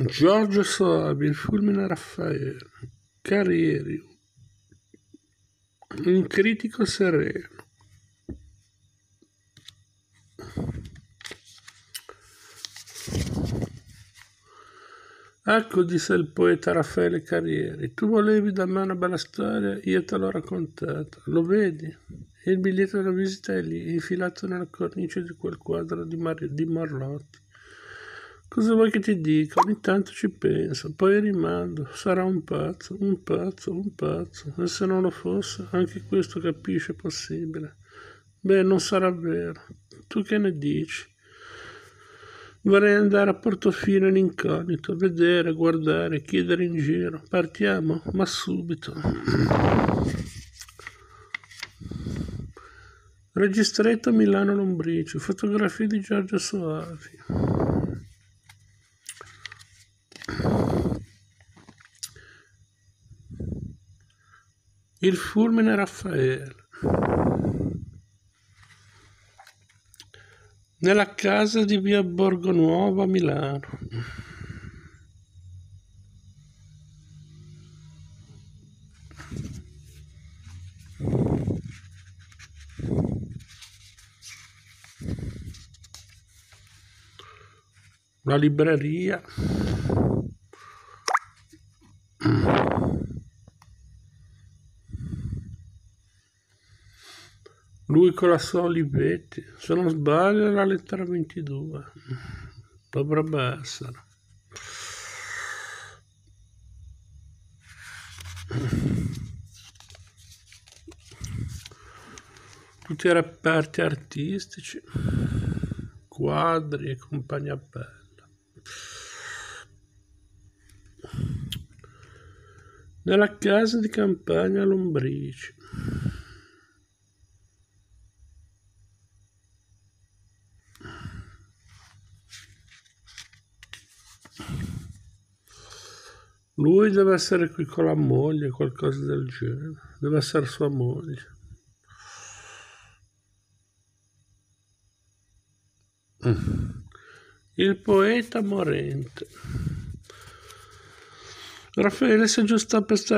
Giorgio Soavi, il fulmine Raffaele, Carrieri, un critico sereno. Ecco, disse il poeta Raffaele Carrieri, tu volevi da me una bella storia, io te l'ho raccontata. Lo vedi? il biglietto della visita è lì, infilato nella cornice di quel quadro di, Mar- di Marlotti. Cosa vuoi che ti dica? Ogni tanto ci penso, poi rimando. Sarà un pazzo, un pazzo, un pazzo. E se non lo fosse, anche questo capisce possibile. Beh, non sarà vero. Tu che ne dici? Vorrei andare a Portofino in incognito, vedere, guardare, chiedere in giro. Partiamo, ma subito. Registretto Milano Lombrici, fotografie di Giorgio Soavi. Il fulmine Raffaele. Nella casa di via Borgonuovo a Milano. La libreria. Lui con la sua Olivetti, se non sbaglio è la lettera 22, dovrebbe essere. Tutti i reperti artistici, quadri e compagnia bella. Nella casa di campagna Lombrici. Lui deve essere qui con la moglie, qualcosa del genere. Deve essere sua moglie. Il poeta morente. Raffaele si aggiusta per stare